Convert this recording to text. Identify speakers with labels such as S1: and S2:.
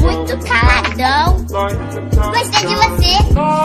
S1: muito caladão. Gostei de você.